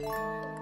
Música